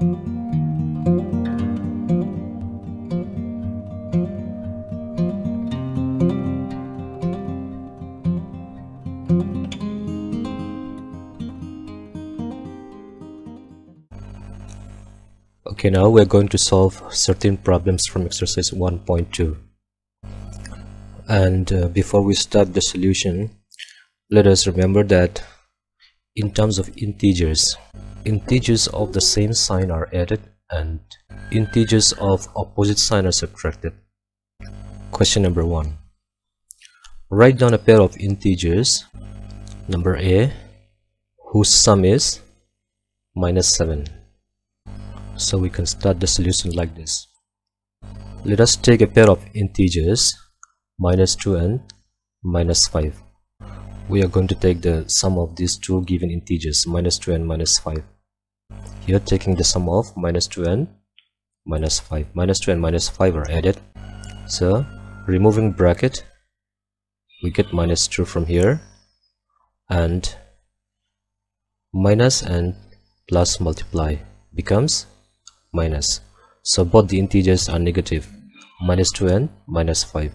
Okay, now we're going to solve certain problems from exercise 1.2. And uh, before we start the solution, let us remember that in terms of integers, integers of the same sign are added and integers of opposite sign are subtracted. Question number one. Write down a pair of integers, number A, whose sum is minus 7 so we can start the solution like this. Let us take a pair of integers minus 2 and minus 5 we are going to take the sum of these two given integers minus 2 and minus 5 here taking the sum of minus 2 and minus 5 minus 2 and minus 5 are added. So removing bracket we get minus 2 from here and minus and plus multiply becomes minus. So both the integers are negative. Minus 2 and minus 5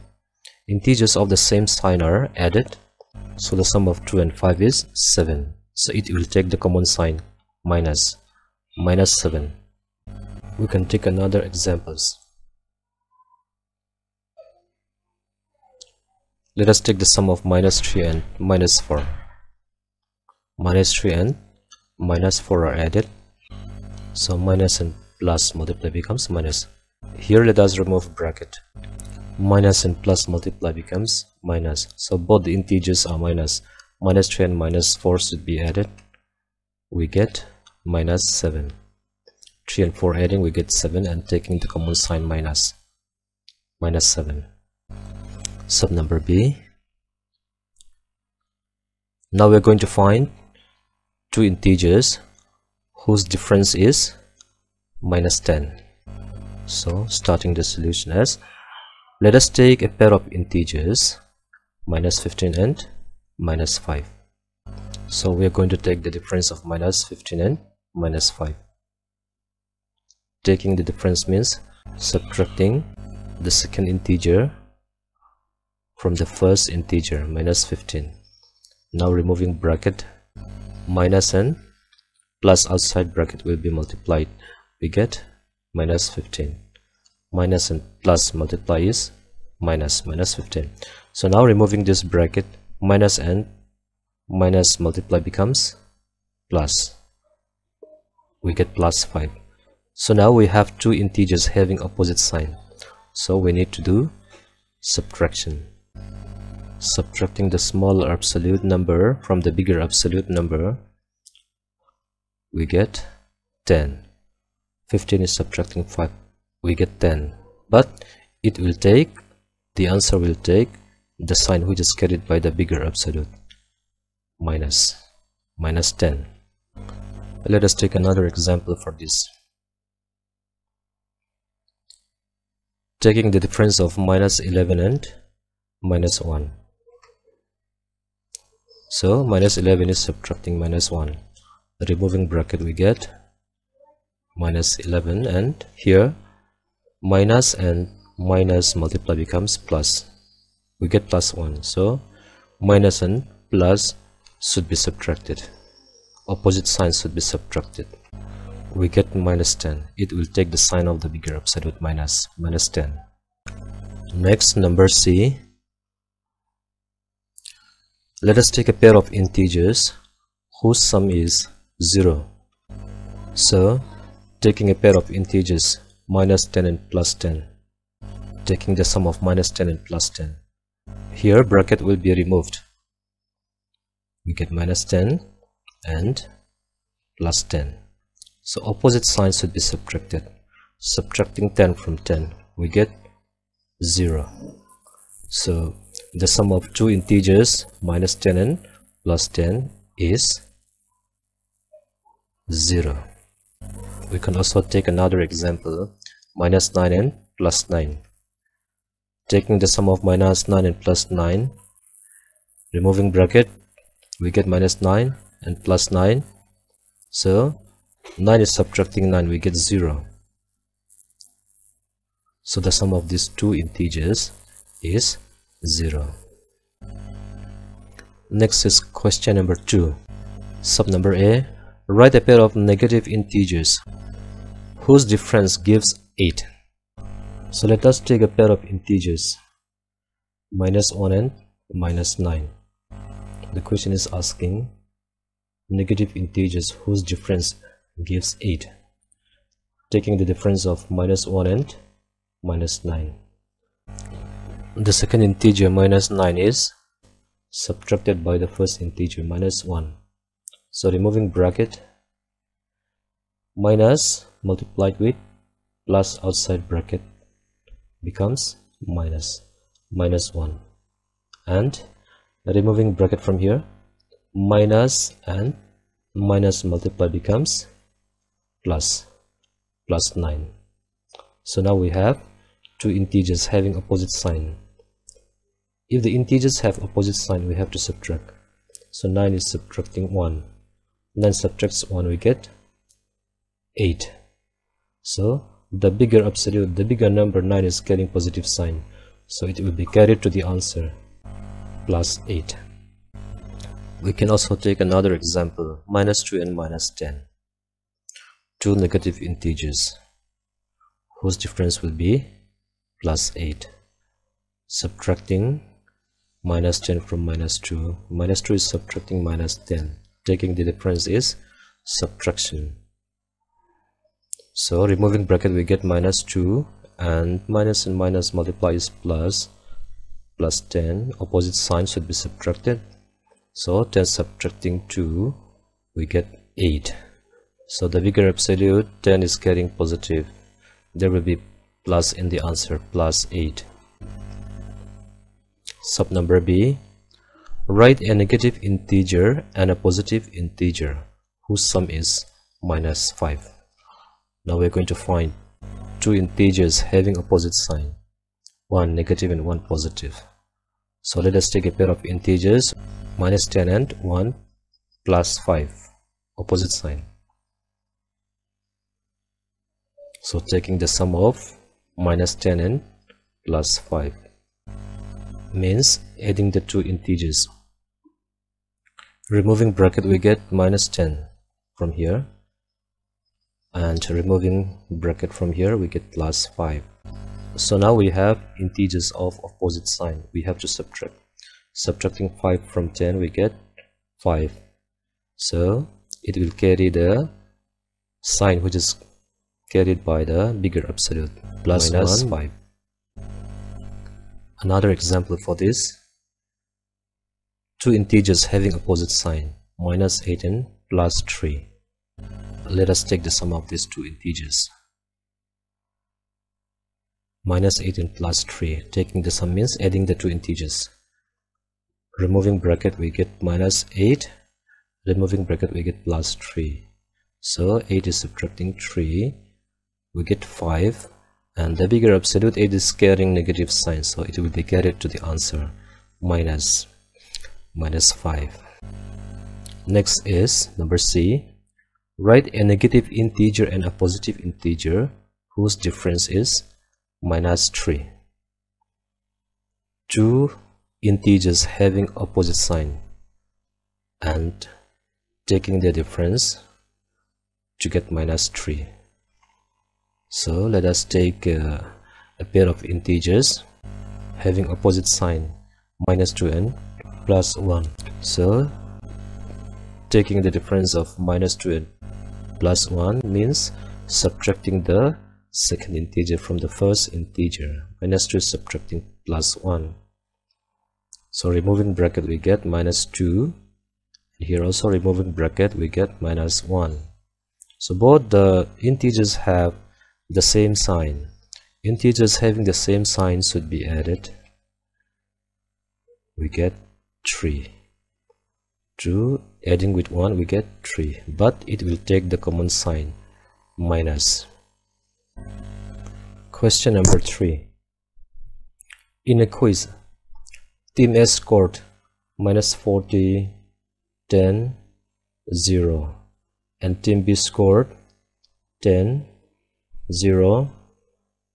integers of the same sign are added so the sum of 2 and 5 is 7 so it will take the common sign minus minus 7 we can take another examples. Let us take the sum of minus 3 and minus 4 minus 3 and minus 4 are added. So minus and plus multiply becomes minus. Here let us remove bracket minus and plus multiply becomes minus. So both the integers are minus. Minus 3 and minus 4 should be added. We get minus 7 3 and 4 adding we get 7 and taking the common sign minus minus 7 sub number b. Now we're going to find two integers whose difference is minus 10 so starting the solution as let us take a pair of integers minus 15 and minus 5 so we are going to take the difference of minus 15 and minus 5 taking the difference means subtracting the second integer from the first integer minus 15 now removing bracket minus and plus outside bracket will be multiplied. We get minus 15 minus and plus multiply is minus minus 15 so now removing this bracket minus and minus multiply becomes plus. We get plus 5 so now we have two integers having opposite sign. So we need to do subtraction. Subtracting the smaller absolute number from the bigger absolute number we get 10 15 is subtracting 5 we get 10 but it will take the answer will take the sign which is carried by the bigger absolute minus minus 10 let us take another example for this. Taking the difference of minus 11 and minus 1 so minus 11 is subtracting minus 1 removing bracket we get minus 11 and here minus and minus multiply becomes plus. We get plus 1 so minus and plus should be subtracted. Opposite signs should be subtracted. We get minus 10 it will take the sign of the bigger absolute minus minus 10 next number c. Let us take a pair of integers whose sum is 0 so taking a pair of integers minus 10 and plus 10 taking the sum of minus 10 and plus 10 here bracket will be removed. We get minus 10 and plus 10 so opposite signs should be subtracted. Subtracting 10 from 10 we get 0 so the sum of two integers minus 10 and plus 10 is 0 we can also take another example minus 9 and plus 9 taking the sum of minus 9 and plus 9 removing bracket we get minus 9 and plus 9 so 9 is subtracting 9 we get 0 so the sum of these two integers is 0 next is question number 2 sub number a write a pair of negative integers whose difference gives 8 so let us take a pair of integers minus 1 and minus 9 the question is asking negative integers whose difference gives 8 taking the difference of minus 1 and minus 9 the second integer minus 9 is subtracted by the first integer minus 1 so removing bracket. Minus multiplied with plus outside bracket becomes minus minus 1 and removing bracket from here minus and minus multiply becomes plus plus 9 so now we have two integers having opposite sign. If the integers have opposite sign we have to subtract. So 9 is subtracting 1 9 subtracts 1 we get 8 so the bigger absolute the bigger number 9 is carrying positive sign. So it will be carried to the answer plus 8 we can also take another example minus 2 and minus 10 two negative integers whose difference will be plus 8 subtracting minus 10 from minus 2 minus 2 is subtracting minus 10 taking the difference is subtraction. So removing bracket we get minus 2 and minus and minus multiply is plus plus 10 opposite sign should be subtracted. So 10 subtracting 2 we get 8 so the bigger absolute 10 is carrying positive. There will be plus in the answer plus 8 sub number b write a negative integer and a positive integer whose sum is minus 5 now we're going to find two integers having opposite sign one negative and one positive. So let us take a pair of integers minus 10 and 1 plus 5 opposite sign. So taking the sum of minus 10 and plus 5 means adding the two integers removing bracket we get minus 10 from here. And removing bracket from here we get plus 5 so now we have integers of opposite sign. We have to subtract. Subtracting 5 from 10 we get 5 so it will carry the sign which is carried by the bigger absolute plus minus 5 another example for this two integers having opposite sign minus 8 and plus 3 let us take the sum of these two integers. Minus 8 and plus 3 taking the sum means adding the two integers. Removing bracket we get minus 8 removing bracket we get plus 3 so 8 is subtracting 3 we get 5 and the bigger absolute 8 is carrying negative sign. So it will be carried to the answer. Minus minus 5 next is number c. Write a negative integer and a positive integer whose difference is minus 3 two integers having opposite sign and taking the difference to get minus 3 so let us take uh, a pair of integers having opposite sign minus 2 and plus 1 so taking the difference of minus 2 and plus 1 means subtracting the second integer from the first integer. Minus 2 subtracting plus 1 so removing bracket we get minus 2 here also removing bracket we get minus 1 so both the integers have the same sign. Integers having the same sign should be added. We get 3 2 adding with 1 we get 3 but it will take the common sign minus. Question number 3 in a quiz team S scored minus 40 10 0 and team B scored 10 0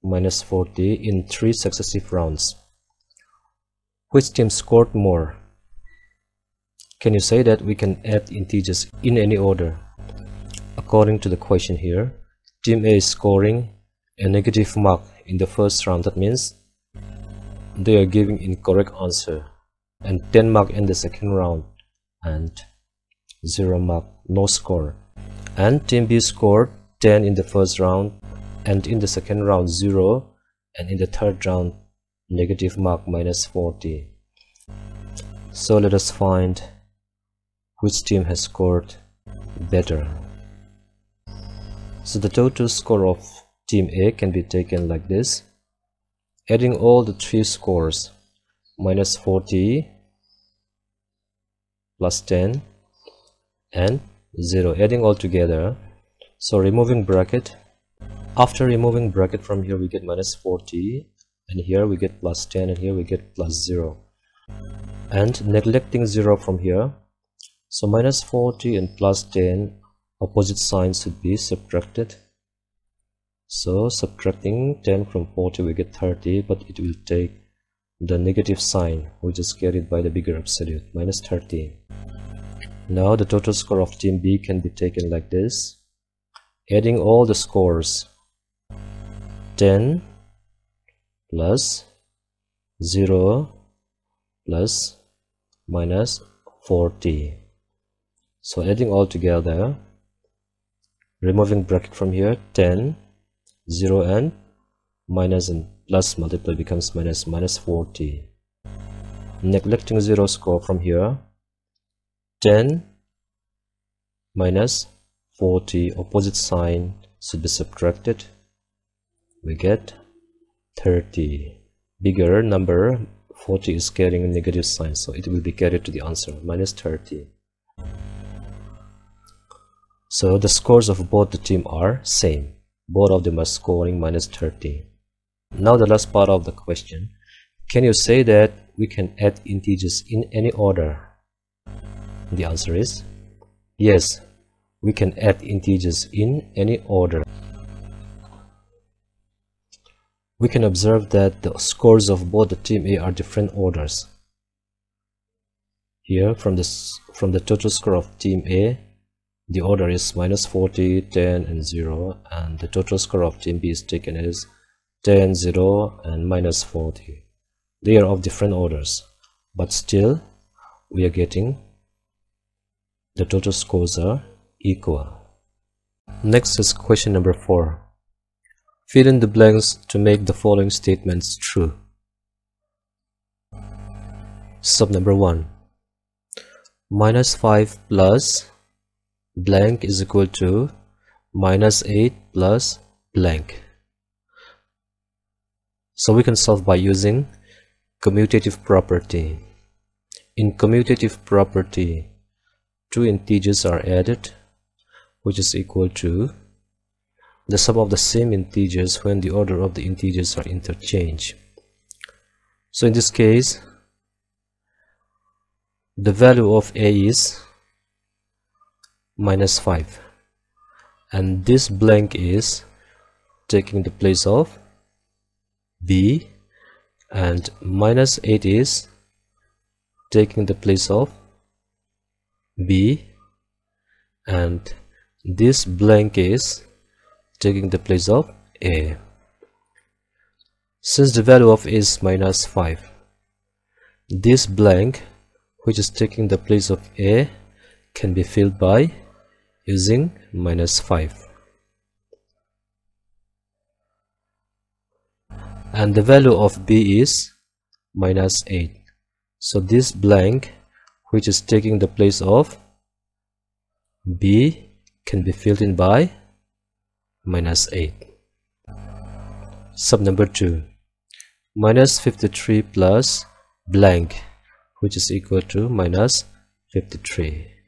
minus 40 in three successive rounds. Which team scored more can you say that we can add integers in any order? According to the question here team A is scoring a negative mark in the first round. That means they are giving incorrect answer. And 10 mark in the second round and 0 mark no score. And team B scored 10 in the first round and in the second round 0 and in the third round negative mark minus 40 so let us find which team has scored better. So the total score of team A can be taken like this. Adding all the three scores minus 40 plus 10 and 0 adding all together so removing bracket after removing bracket from here we get minus 40 and here we get plus 10 and here we get plus 0 and neglecting 0 from here so minus 40 and plus 10 opposite signs should be subtracted. So subtracting 10 from 40 we get 30 but it will take the negative sign which is carried by the bigger absolute minus 30 now the total score of team B can be taken like this. Adding all the scores 10 plus 0 plus minus 40 so adding all together removing bracket from here 10 0 and minus and plus multiply becomes minus minus 40 neglecting 0 score from here 10 minus 40 opposite sign should be subtracted. We get 30 bigger number 40 is carrying a negative sign so it will be carried to the answer minus 30 so the scores of both the team are same. Both of them are scoring minus 30 now the last part of the question. Can you say that we can add integers in any order? The answer is yes. We can add integers in any order. We can observe that the scores of both the team A are different orders. Here from this from the total score of team A the order is minus 40 10 and 0 and the total score of team b is taken as 10 0 and minus 40 they are of different orders but still we are getting the total scores are equal. Next is question number four. Fill in the blanks to make the following statements true. Sub number one. Minus 5 plus blank is equal to minus 8 plus blank. So we can solve by using commutative property. In commutative property two integers are added which is equal to the sum of the same integers when the order of the integers are interchanged. So in this case the value of a is minus 5 and this blank is taking the place of b and minus 8 is taking the place of b and this blank is taking the place of a. Since the value of a is minus 5 this blank which is taking the place of a can be filled by using minus 5 and the value of b is minus 8 so this blank which is taking the place of b can be filled in by minus 8 sub number 2 minus 53 plus blank which is equal to minus 53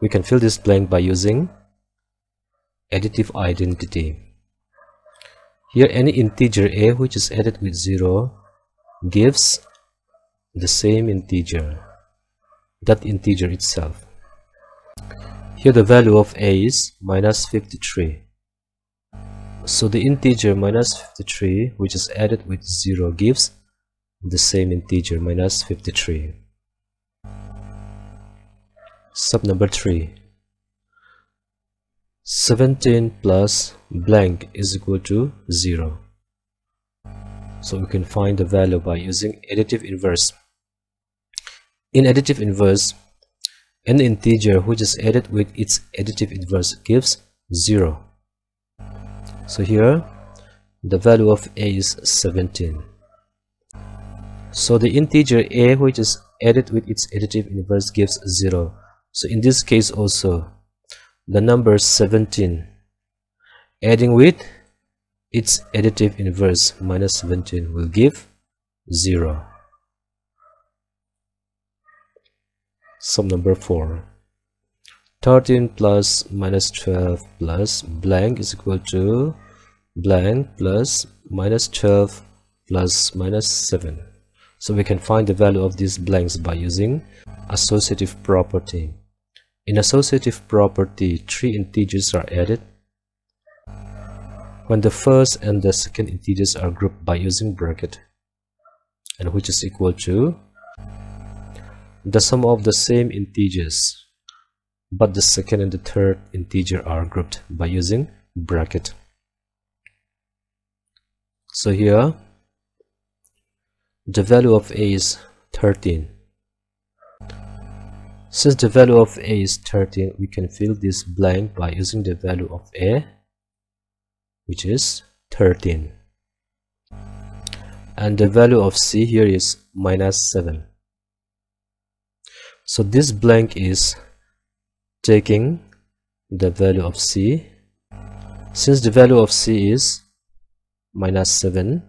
we can fill this blank by using additive identity. Here any integer a which is added with 0 gives the same integer, that integer itself. here the value of a is minus 53 so the integer minus 53 which is added with 0 gives the same integer minus 53 sub number 3 17 plus blank is equal to 0 so we can find the value by using additive inverse. In additive inverse an integer which is added with its additive inverse gives 0 so here the value of a is 17 so the integer a which is added with its additive inverse gives 0 so in this case also the number 17 adding with its additive inverse minus 17 will give 0 sum number 4 13 plus minus 12 plus blank is equal to blank plus minus 12 plus minus 7 so we can find the value of these blanks by using associative property. In associative property three integers are added. When the first and the second integers are grouped by using bracket and which is equal to the sum of the same integers but the second and the third integer are grouped by using bracket. So here the value of a is 13 since the value of a is 13 we can fill this blank by using the value of a which is 13 and the value of c here is minus 7 so this blank is taking the value of c. Since the value of c is minus 7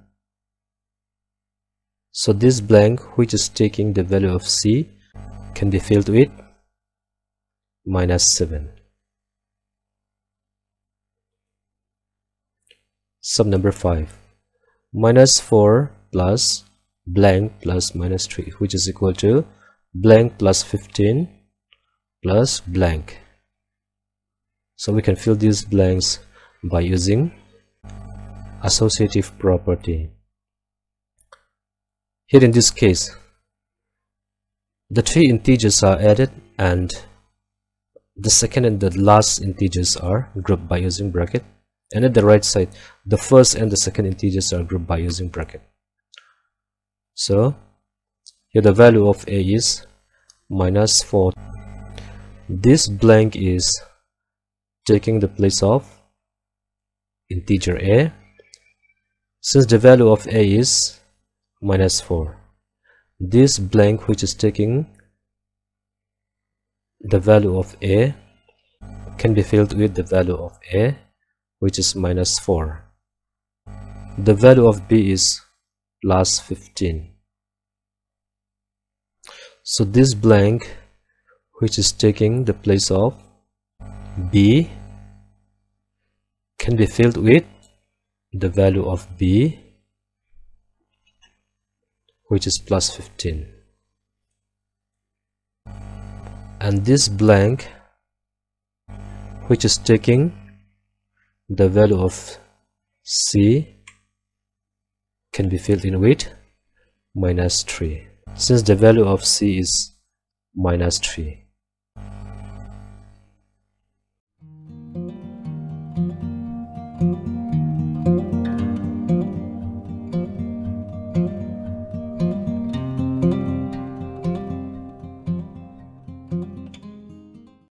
so this blank which is taking the value of c can be filled with minus 7 sub number 5 minus 4 plus blank plus minus 3 which is equal to blank plus 15 plus blank. So we can fill these blanks by using associative property here in this case the three integers are added and the second and the last integers are grouped by using bracket. And at the right side the first and the second integers are grouped by using bracket. So here the value of a is minus 4 this blank is taking the place of integer a. Since the value of a is minus 4 this blank which is taking the value of a can be filled with the value of a which is minus 4 the value of b is plus 15 so this blank which is taking the place of b can be filled with the value of b which is plus 15 and this blank which is taking the value of c can be filled in with minus 3 since the value of c is minus 3